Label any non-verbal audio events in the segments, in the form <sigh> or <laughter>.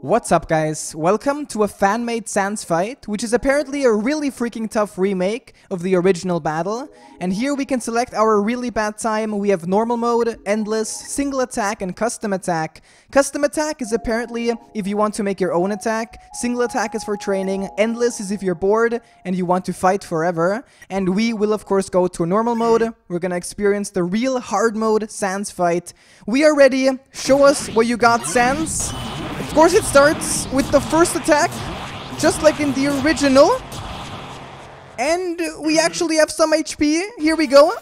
What's up guys? Welcome to a fan-made Sans fight, which is apparently a really freaking tough remake of the original battle. And here we can select our really bad time. We have normal mode, endless, single attack, and custom attack. Custom attack is apparently if you want to make your own attack. Single attack is for training. Endless is if you're bored and you want to fight forever. And we will of course go to normal mode. We're gonna experience the real hard mode Sans fight. We are ready. Show us what you got, Sans. Of course it starts with the first attack, just like in the original. And we actually have some HP. Here we go.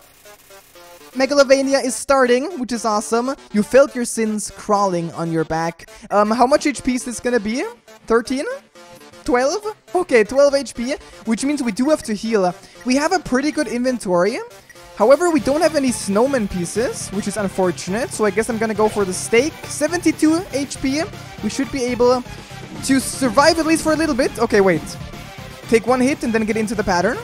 Megalovania is starting, which is awesome. You felt your sins crawling on your back. Um, how much HP is this gonna be? 13? 12? Okay, 12 HP, which means we do have to heal. We have a pretty good inventory. However, we don't have any snowman pieces, which is unfortunate, so I guess I'm gonna go for the steak. 72 HP. We should be able to survive at least for a little bit. Okay, wait. Take one hit and then get into the pattern.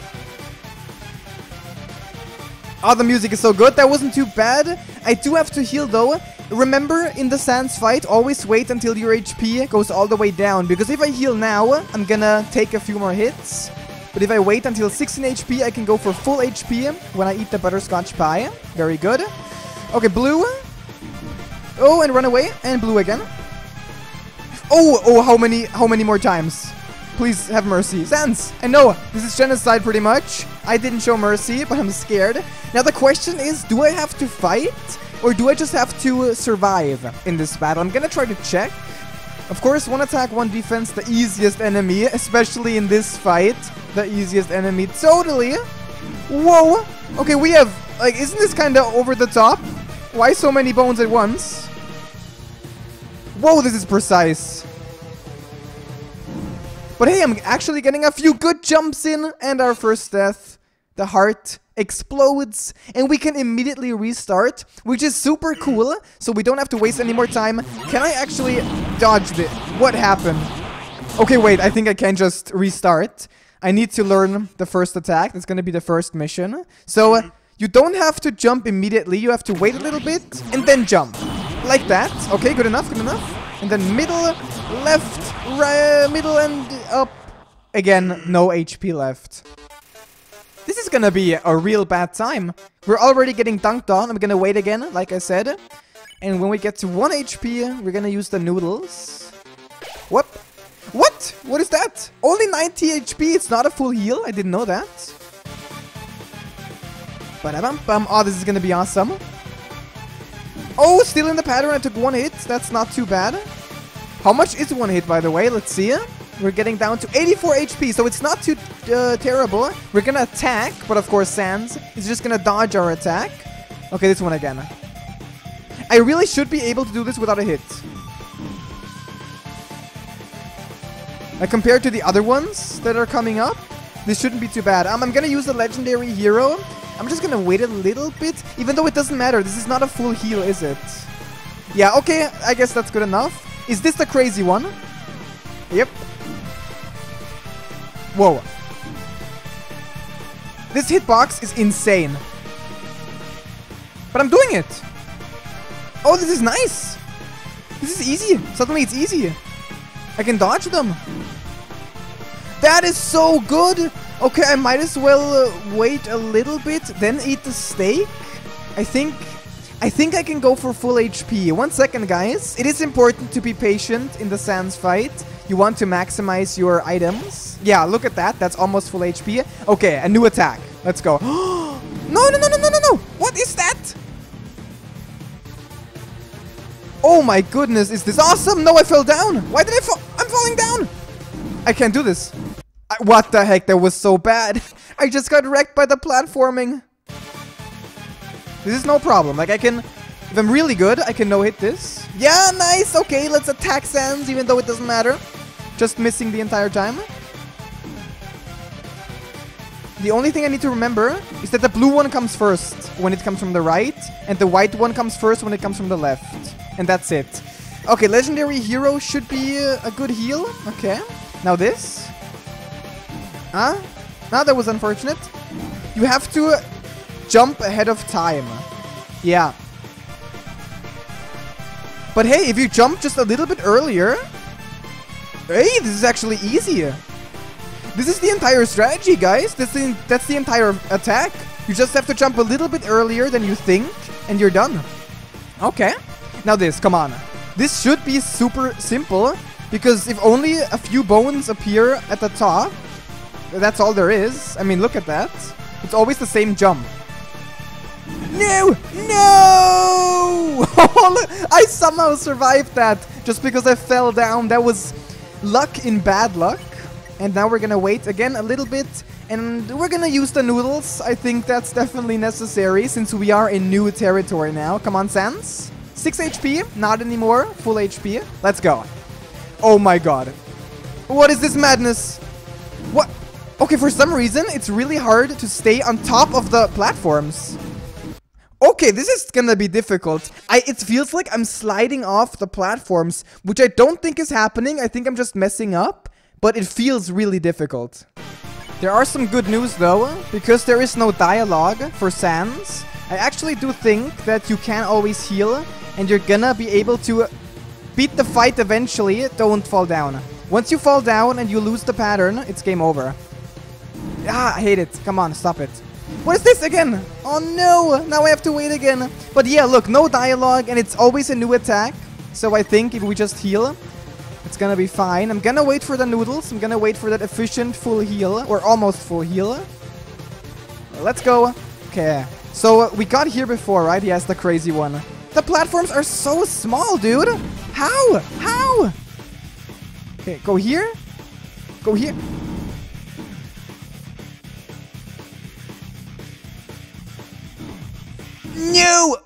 Oh, the music is so good. That wasn't too bad. I do have to heal, though. Remember, in the Sans fight, always wait until your HP goes all the way down, because if I heal now, I'm gonna take a few more hits. But if I wait until 16 HP, I can go for full HP when I eat the butterscotch pie. Very good. Okay, blue. Oh, and run away. And blue again. Oh, oh, how many, how many more times? Please have mercy. Sans, I know, this is genocide pretty much. I didn't show mercy, but I'm scared. Now the question is, do I have to fight? Or do I just have to survive in this battle? I'm gonna try to check. Of course, one attack, one defense, the easiest enemy, especially in this fight. The easiest enemy, totally. Whoa. Okay, we have, like, isn't this kind of over the top? Why so many bones at once? Whoa, this is precise. But hey, I'm actually getting a few good jumps in, and our first death, the heart explodes, and we can immediately restart, which is super cool, so we don't have to waste any more time. Can I actually dodge this? What happened? Okay, wait, I think I can just restart. I need to learn the first attack. That's gonna be the first mission. So, you don't have to jump immediately. You have to wait a little bit, and then jump. Like that. Okay, good enough, good enough. And then middle, left, right, middle, and up. Again, no HP left. This is gonna be a real bad time. We're already getting dunked on. I'm gonna wait again, like I said. And when we get to 1 HP, we're gonna use the noodles. What? What? What is that? Only 90 HP. It's not a full heal. I didn't know that. Ba-da-bum bum. Oh, this is gonna be awesome. Oh, still in the pattern. I took one hit. That's not too bad. How much is one hit, by the way? Let's see. We're getting down to 84 HP, so it's not too uh, terrible. We're gonna attack, but of course Sans is just gonna dodge our attack. Okay, this one again. I really should be able to do this without a hit. Like, compared to the other ones that are coming up, this shouldn't be too bad. Um, I'm gonna use the legendary hero. I'm just gonna wait a little bit, even though it doesn't matter. This is not a full heal, is it? Yeah, okay, I guess that's good enough. Is this the crazy one? Yep. Whoa. This hitbox is insane. But I'm doing it. Oh, this is nice. This is easy. Suddenly it's easy. I can dodge them. That is so good. Okay, I might as well uh, wait a little bit, then eat the steak. I think I think I can go for full HP. One second, guys. It is important to be patient in the Sans fight. You want to maximize your items. Yeah, look at that. That's almost full HP. Okay, a new attack. Let's go. <gasps> no, no, no, no, no, no, no. What is that? Oh my goodness, is this awesome? No, I fell down. Why did I fall? I'm falling down. I can't do this. I what the heck? That was so bad. <laughs> I just got wrecked by the platforming. This is no problem. Like, I can... If I'm really good, I can no-hit this. Yeah, nice! Okay, let's attack Sans, even though it doesn't matter. Just missing the entire time. The only thing I need to remember is that the blue one comes first when it comes from the right, and the white one comes first when it comes from the left. And that's it. Okay, Legendary Hero should be uh, a good heal. Okay. Now this. Huh? Now that was unfortunate. You have to jump ahead of time. Yeah. But hey, if you jump just a little bit earlier, Hey, this is actually easy. This is the entire strategy, guys. That's the, that's the entire attack. You just have to jump a little bit earlier than you think, and you're done. Okay. Now this, come on. This should be super simple, because if only a few bones appear at the top, that's all there is. I mean, look at that. It's always the same jump. No! No! <laughs> I somehow survived that just because I fell down. That was luck in bad luck. And now we're gonna wait again a little bit and we're gonna use the noodles. I think that's definitely necessary since we are in new territory now. Come on, Sans. 6 HP, not anymore. Full HP. Let's go. Oh my god. What is this madness? What? Okay, for some reason, it's really hard to stay on top of the platforms. Okay, this is gonna be difficult. I It feels like I'm sliding off the platforms, which I don't think is happening. I think I'm just messing up, but it feels really difficult. There are some good news though, because there is no dialogue for Sans. I actually do think that you can always heal, and you're gonna be able to beat the fight eventually. Don't fall down. Once you fall down and you lose the pattern, it's game over. Ah, I hate it. Come on, stop it. What is this again? Oh no, now I have to wait again. But yeah, look, no dialogue and it's always a new attack. So I think if we just heal, it's gonna be fine. I'm gonna wait for the noodles. I'm gonna wait for that efficient full heal, or almost full heal. Let's go. Okay, so uh, we got here before, right? Yes, the crazy one. The platforms are so small, dude. How? How? Okay, go here. Go here.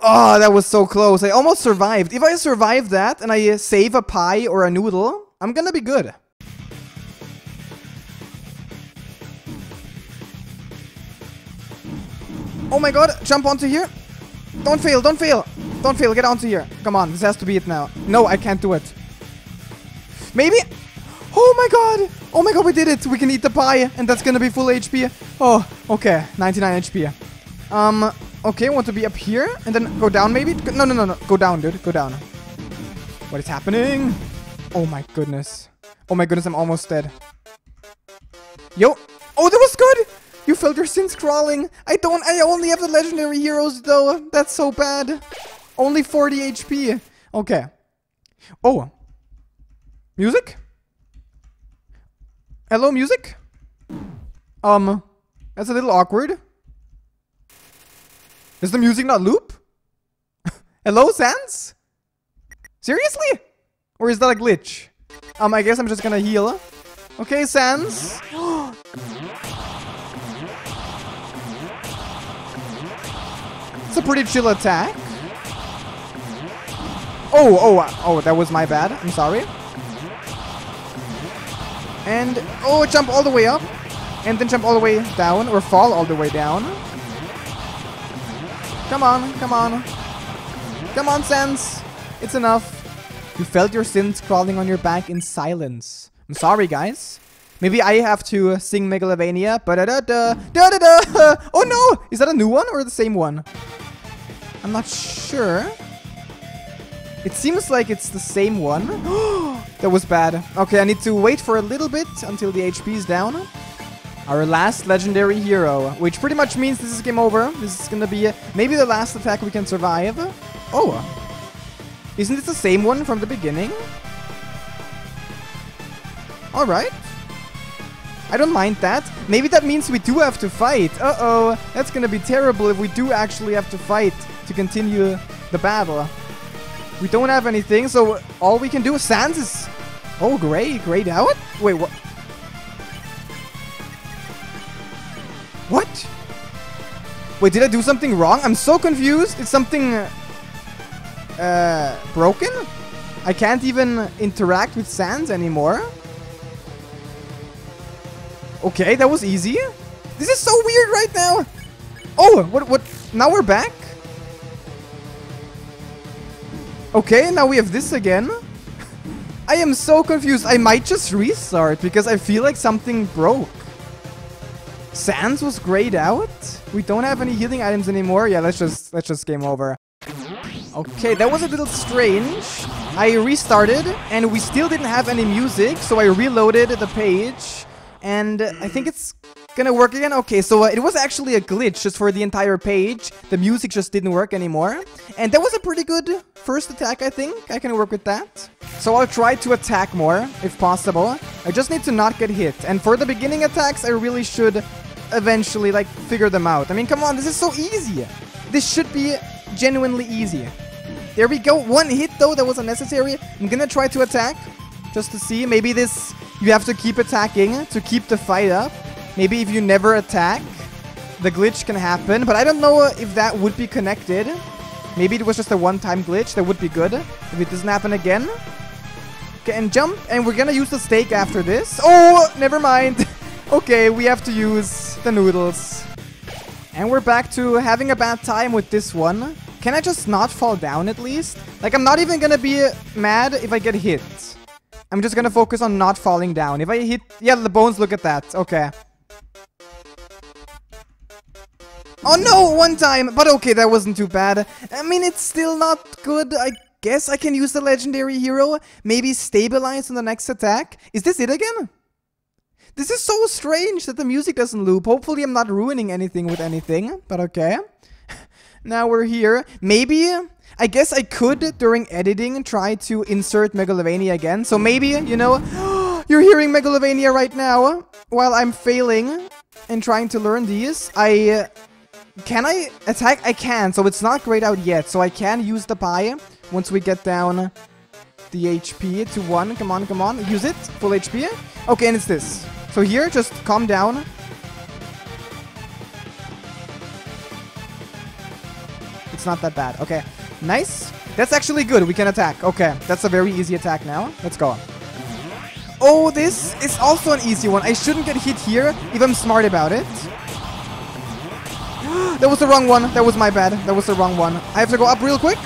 Oh, that was so close. I almost survived. If I survive that and I save a pie or a noodle, I'm gonna be good. Oh my god, jump onto here. Don't fail, don't fail. Don't fail, get onto here. Come on, this has to be it now. No, I can't do it. Maybe? Oh my god! Oh my god, we did it! We can eat the pie, and that's gonna be full HP. Oh, okay, 99 HP. Um, Okay, want to be up here and then go down maybe? No, no, no, no. Go down, dude. Go down. What is happening? Oh my goodness. Oh my goodness, I'm almost dead. Yo. Oh, that was good. You felt your sins crawling. I don't, I only have the legendary heroes though. That's so bad. Only 40 HP. Okay. Oh. Music? Hello, music? Um, that's a little awkward. Does the music not loop? <laughs> Hello, Sans? Seriously? Or is that a glitch? Um, I guess I'm just gonna heal. Okay, Sans. <gasps> it's a pretty chill attack. Oh, oh, oh, that was my bad. I'm sorry. And, oh, jump all the way up. And then jump all the way down, or fall all the way down. Come on, come on. Come on, Sans. It's enough. You felt your sins crawling on your back in silence. I'm sorry, guys. Maybe I have to uh, sing Megalovania. Da da da da da da. Oh no! Is that a new one or the same one? I'm not sure. It seems like it's the same one. <gasps> that was bad. Okay, I need to wait for a little bit until the HP is down. Our last legendary hero, which pretty much means this is game over. This is gonna be maybe the last attack we can survive. Oh, isn't this the same one from the beginning? Alright. I don't mind that. Maybe that means we do have to fight. Uh-oh, that's gonna be terrible if we do actually have to fight to continue the battle. We don't have anything, so all we can do is Sans is... Oh, great, great out? Wait, what? What? Wait, did I do something wrong? I'm so confused. It's something... Uh, broken? I can't even interact with Sans anymore. Okay, that was easy. This is so weird right now. Oh, what, what? Now we're back? Okay, now we have this again. <laughs> I am so confused. I might just restart because I feel like something broke. Sans was grayed out? We don't have any healing items anymore? Yeah, let's just let's just game over. Okay, that was a little strange. I restarted, and we still didn't have any music, so I reloaded the page, and I think it's gonna work again. Okay, so uh, it was actually a glitch just for the entire page. The music just didn't work anymore, and that was a pretty good first attack, I think. I can work with that. So I'll try to attack more, if possible. I just need to not get hit, and for the beginning attacks, I really should eventually, like, figure them out. I mean, come on, this is so easy. This should be genuinely easy. There we go. One hit, though, that was unnecessary. I'm gonna try to attack just to see. Maybe this, you have to keep attacking to keep the fight up. Maybe if you never attack, the glitch can happen. But I don't know if that would be connected. Maybe it was just a one-time glitch. That would be good if it doesn't happen again. Okay, and jump. And we're gonna use the steak after this. Oh, never mind. <laughs> okay, we have to use the noodles. And we're back to having a bad time with this one. Can I just not fall down at least? Like, I'm not even gonna be mad if I get hit. I'm just gonna focus on not falling down. If I hit... Yeah, the bones, look at that. Okay. Oh no, one time! But okay, that wasn't too bad. I mean, it's still not good. I guess I can use the legendary hero. Maybe stabilize on the next attack. Is this it again? This is so strange that the music doesn't loop. Hopefully I'm not ruining anything with anything, but okay. <laughs> now we're here. Maybe, I guess I could, during editing, try to insert Megalovania again. So maybe, you know, <gasps> you're hearing Megalovania right now while I'm failing and trying to learn these. I... Uh, can I attack? I can, so it's not grayed out yet. So I can use the pie once we get down the HP to 1. Come on, come on. Use it. Full HP. Okay, and it's this. So here, just calm down. It's not that bad. Okay, nice. That's actually good. We can attack. Okay, that's a very easy attack now. Let's go. Oh, this is also an easy one. I shouldn't get hit here if I'm smart about it. <gasps> that was the wrong one. That was my bad. That was the wrong one. I have to go up real quick.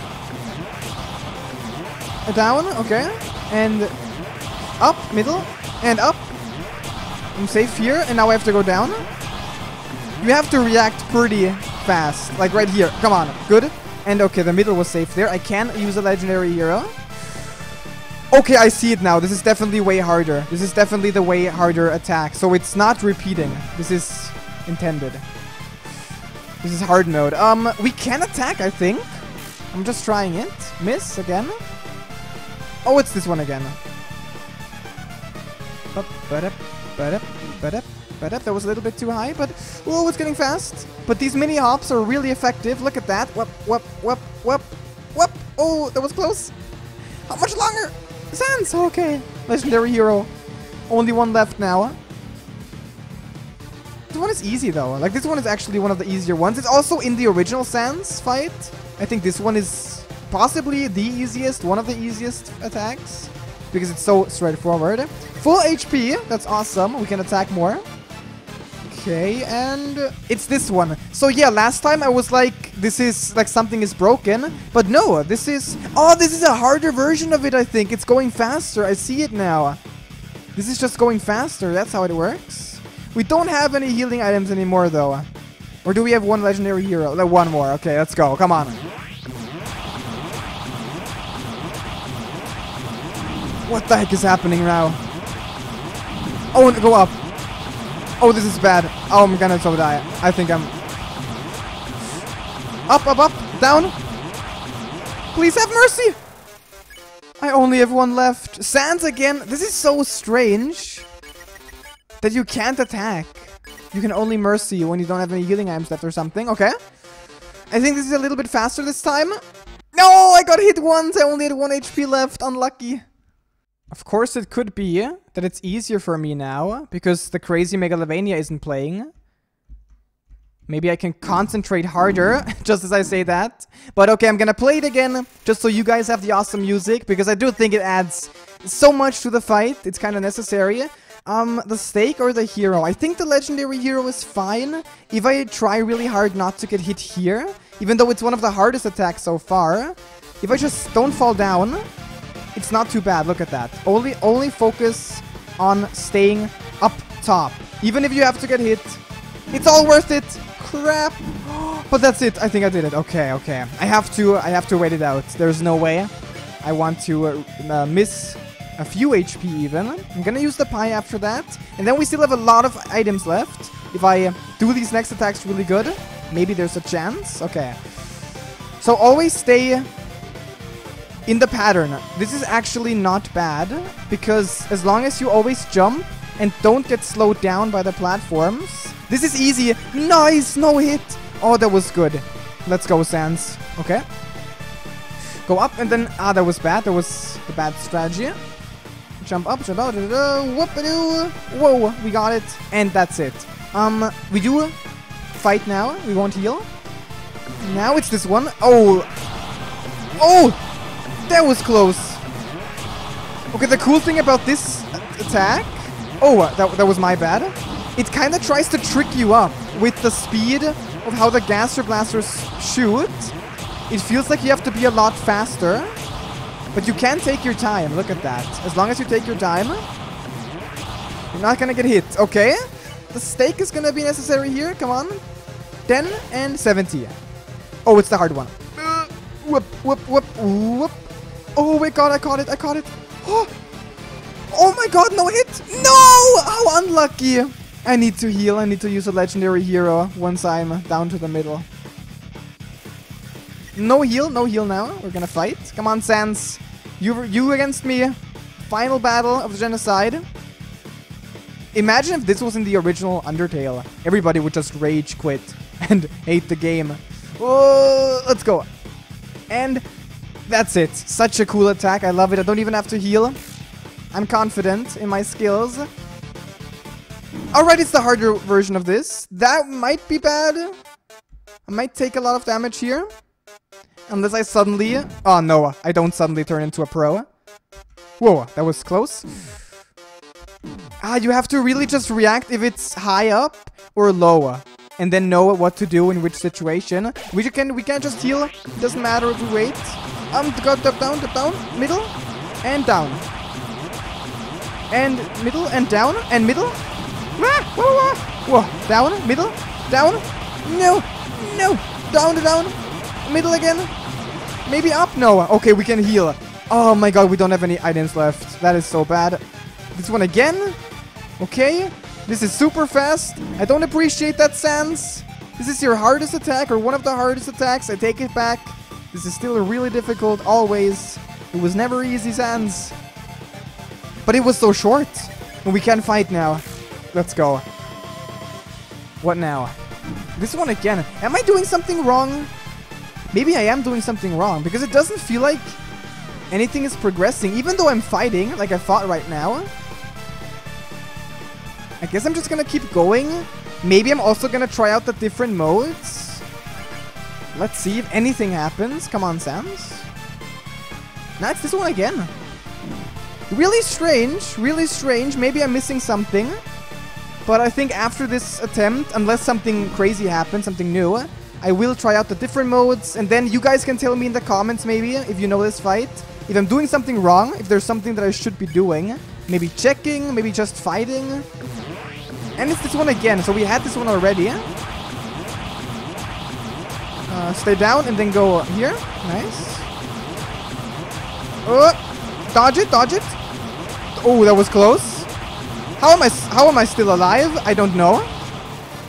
Down, okay. And up, middle, and up. I'm safe here, and now I have to go down. You have to react pretty fast. Like right here. Come on. Good. And okay, the middle was safe there. I can use a legendary hero. Okay, I see it now. This is definitely way harder. This is definitely the way harder attack. So it's not repeating. This is intended. This is hard mode. Um, we can attack, I think. I'm just trying it. Miss again. Oh, it's this one again. That was a little bit too high, but oh, it's getting fast. But these mini hops are really effective. Look at that. Whoop, whoop, whoop, whoop, whoop. Oh, that was close. How much longer? Sans, okay. Legendary hero. Only one left now. This one is easy though. Like this one is actually one of the easier ones. It's also in the original Sans fight. I think this one is possibly the easiest, one of the easiest attacks. Because it's so straightforward. Full HP, that's awesome. We can attack more. Okay, and it's this one. So yeah, last time I was like, this is like something is broken. But no, this is... Oh, this is a harder version of it, I think. It's going faster. I see it now. This is just going faster. That's how it works. We don't have any healing items anymore, though. Or do we have one legendary hero? One more. Okay, let's go. Come on. What the heck is happening now? Oh, go up. Oh, this is bad. Oh, I'm gonna so die. I think I'm... Up, up, up, down. Please have mercy. I only have one left. Sans again. This is so strange. That you can't attack. You can only mercy when you don't have any healing items left or something. Okay. I think this is a little bit faster this time. No, I got hit once. I only had one HP left. Unlucky. Of course, it could be that it's easier for me now because the crazy Megalovania isn't playing. Maybe I can concentrate harder, <laughs> just as I say that. But okay, I'm gonna play it again, just so you guys have the awesome music, because I do think it adds so much to the fight. It's kind of necessary. Um, the steak or the hero? I think the legendary hero is fine. If I try really hard not to get hit here, even though it's one of the hardest attacks so far, if I just don't fall down, it's not too bad. Look at that. Only, only focus on staying up top. Even if you have to get hit, it's all worth it. Crap. <gasps> But that's it. I think I did it. Okay, okay. I have to, I have to wait it out. There's no way. I want to uh, uh, miss a few HP even. I'm gonna use the pie after that. And then we still have a lot of items left. If I do these next attacks really good, maybe there's a chance. Okay. So always stay in the pattern. This is actually not bad because as long as you always jump and don't get slowed down by the platforms, this is easy. Nice, no hit. Oh, that was good. Let's go, Sans. Okay. Go up and then, ah, that was bad. That was a bad strategy. Jump up, jump out, whoop-a-doo. Whoa, we got it. And that's it. Um, we do fight now. We won't heal. Now it's this one. Oh. Oh! That was close. Okay, the cool thing about this attack... Oh, that, that was my bad. It kind of tries to trick you up with the speed of how the Gaster Blasters shoot. It feels like you have to be a lot faster. But you can take your time. Look at that. As long as you take your time, you're not gonna get hit. Okay. The steak is gonna be necessary here. Come on. 10 and 70. Oh, it's the hard one. Uh, whoop, whoop, whoop, whoop. Oh my god, I caught it, I caught it. Oh, oh my god, no hit. No! How unlucky. I need to heal. I need to use a legendary hero once I'm down to the middle. No heal, no heal now. We're gonna fight. Come on, Sans. You, you against me. Final battle of the genocide. Imagine if this was in the original Undertale. Everybody would just rage quit <laughs> and hate the game. Oh, let's go. And that's it. Such a cool attack. I love it. I don't even have to heal. I'm confident in my skills. Alright, it's the harder version of this. That might be bad. I might take a lot of damage here. Unless I suddenly... Oh, no. I don't suddenly turn into a pro. Whoa, that was close. Ah, you have to really just react if it's high up or low. And then know what to do in which situation. We can we can't just heal. Doesn't matter if we wait. Um, go down, down, middle, and down. And middle, and down, and middle. Ah, whoa, whoa, whoa. Down, middle, down. No, no. Down, down. Middle again. Maybe up? No. Okay, we can heal. Oh my god, we don't have any items left. That is so bad. This one again. Okay. This is super fast. I don't appreciate that, Sans. This is your hardest attack, or one of the hardest attacks. I take it back. This is still really difficult, always. It was never easy, Sans. But it was so short. And we can fight now. Let's go. What now? This one again. Am I doing something wrong? Maybe I am doing something wrong, because it doesn't feel like anything is progressing, even though I'm fighting, like I fought right now. I guess I'm just gonna keep going. Maybe I'm also gonna try out the different modes. Let's see if anything happens. Come on, Sans. Nah, it's this one again. Really strange, really strange. Maybe I'm missing something. But I think after this attempt, unless something crazy happens, something new, I will try out the different modes. And then you guys can tell me in the comments maybe, if you know this fight, if I'm doing something wrong, if there's something that I should be doing. Maybe checking, maybe just fighting. And it's this one again, so we had this one already. Stay down and then go here. Nice. Oh, dodge it, dodge it. Oh, that was close. How am I? How am I still alive? I don't know.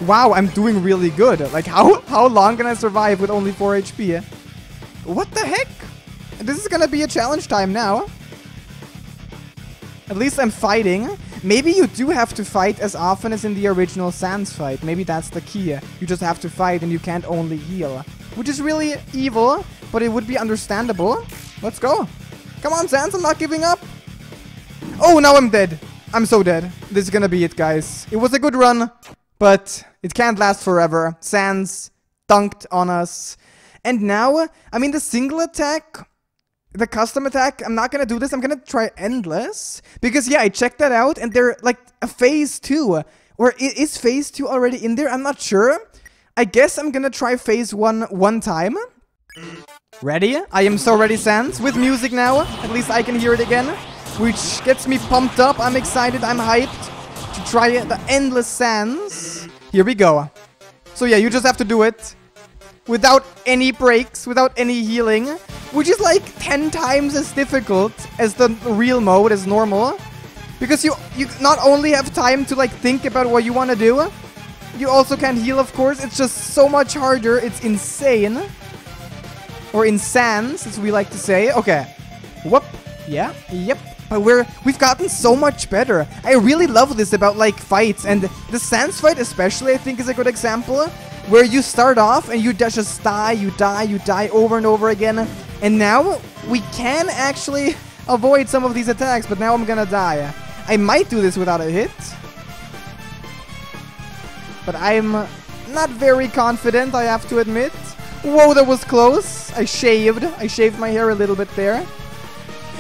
Wow, I'm doing really good. Like, how how long can I survive with only 4 HP? What the heck? This is gonna be a challenge time now. At least I'm fighting. Maybe you do have to fight as often as in the original Sans fight. Maybe that's the key. You just have to fight and you can't only heal. Which is really evil, but it would be understandable. Let's go. Come on, Sans, I'm not giving up. Oh, now I'm dead. I'm so dead. This is gonna be it, guys. It was a good run, but it can't last forever. Sans dunked on us. And now, I mean, the single attack the custom attack, I'm not gonna do this. I'm gonna try Endless. Because, yeah, I checked that out, and they're, like, a Phase 2. Or is Phase 2 already in there? I'm not sure. I guess I'm gonna try Phase 1 one time. Ready? I am so ready, Sans. With music now. At least I can hear it again. Which gets me pumped up. I'm excited. I'm hyped to try the Endless Sans. Here we go. So, yeah, you just have to do it. Without any breaks, without any healing. which is like 10 times as difficult as the real mode, as normal. Because you, you not only have time to like think about what you want to do, you also can't heal, of course. It's just so much harder. It's insane. Or insane, as we like to say. Okay. Whoop. Yeah. Yep. But we're we've gotten so much better. I really love this about like fights and the Sans fight especially I think is a good example where you start off and you just die, you die, you die over and over again. And now we can actually <laughs> avoid some of these attacks, but now I'm gonna die. I might do this without a hit. But I'm not very confident, I have to admit. Whoa, that was close. I shaved. I shaved my hair a little bit there.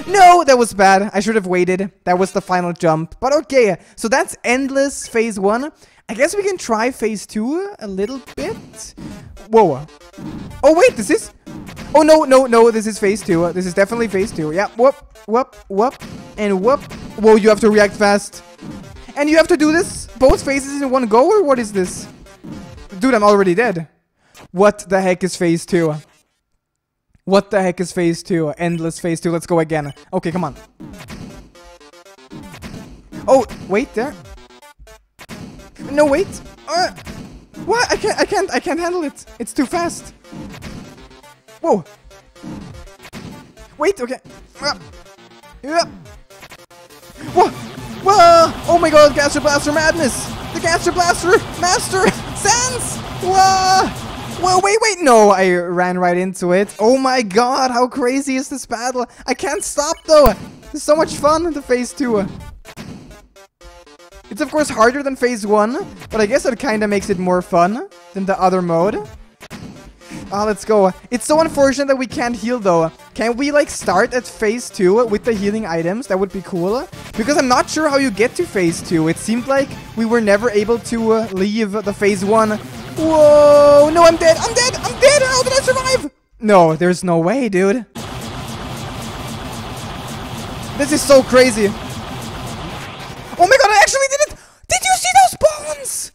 No, that was bad. I should have waited. That was the final jump. But okay, so that's Endless Phase 1. I guess we can try Phase 2 a little bit. Whoa. Oh, wait, this is... Oh, no, no, no, this is Phase 2. This is definitely Phase 2. Yeah, whoop, whoop, whoop, and whoop. Whoa, you have to react fast. And you have to do this both phases in one go, or what is this? Dude, I'm already dead. What the heck is Phase 2? What the heck is phase two? Endless phase two. Let's go again. Okay, come on. Oh, wait there. No, wait. Uh, what? I can't. I can't. I can't handle it. It's too fast. Whoa. Wait. Okay. Uh, yeah. Whoa. Whoa. Oh my God! Gaster Blaster madness. The Gaster Blaster Master <laughs> Sans. Whoa. Well, wait, wait, no, I ran right into it. Oh my god, how crazy is this battle? I can't stop though. It's so much fun, in the phase 2. It's of course harder than phase 1, but I guess it kind of makes it more fun than the other mode. Ah, let's go. It's so unfortunate that we can't heal though. Can we like start at phase 2 with the healing items? That would be cool. Because I'm not sure how you get to phase 2. It seemed like we were never able to uh, leave the phase 1 Whoa! No, I'm dead! I'm dead! I'm dead! How did I survive? No, there's no way, dude. This is so crazy. Oh my god, I actually did it! Did you see those bones?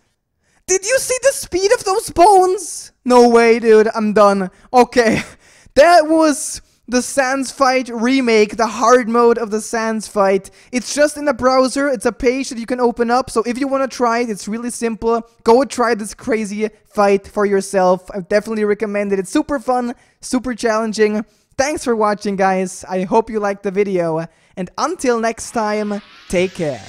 Did you see the speed of those bones? No way, dude. I'm done. Okay. <laughs> That was the Sans Fight remake, the hard mode of the Sans Fight. It's just in the browser. It's a page that you can open up. So if you want to try it, it's really simple. Go try this crazy fight for yourself. I definitely recommend it. It's super fun, super challenging. Thanks for watching, guys. I hope you liked the video. And until next time, take care.